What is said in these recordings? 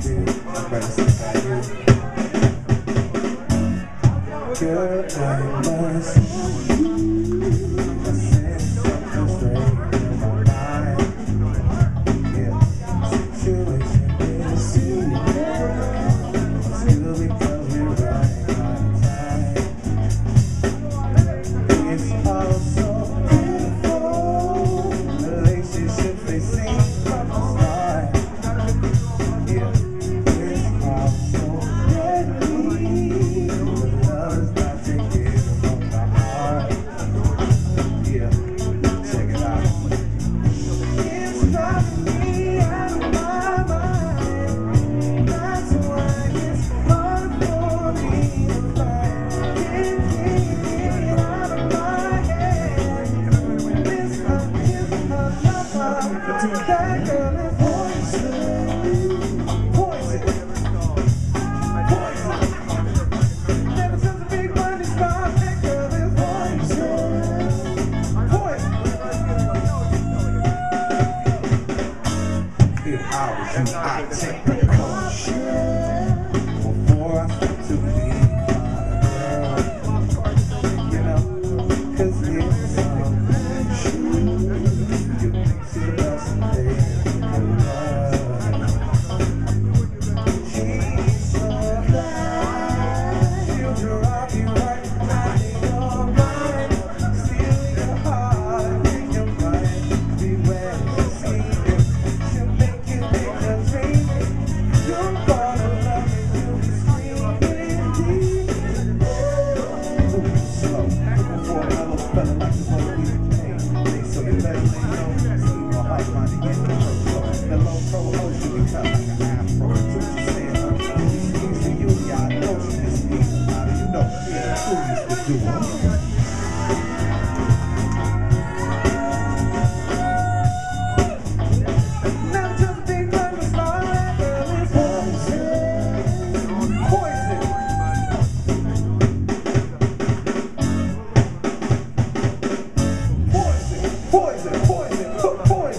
amazing. I'm. Girl, I must That girl is poison. Poison. Never big money that girl is poison. Poison. If I was you, I'd take precaution before I to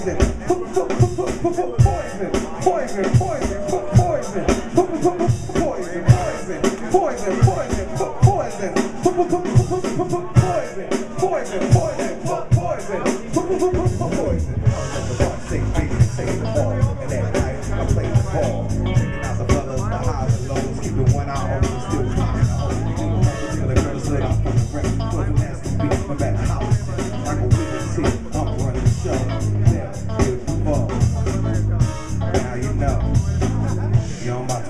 poison, poison, poison, poison, poison, poison, poison, poison, poison, poison, poison, poison, poison. Say big,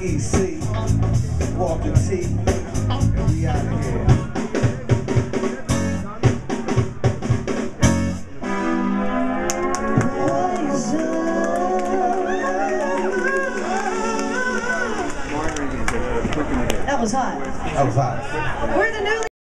EZ. Walker T. And we out of here. That was hot. That was hot. We're the newly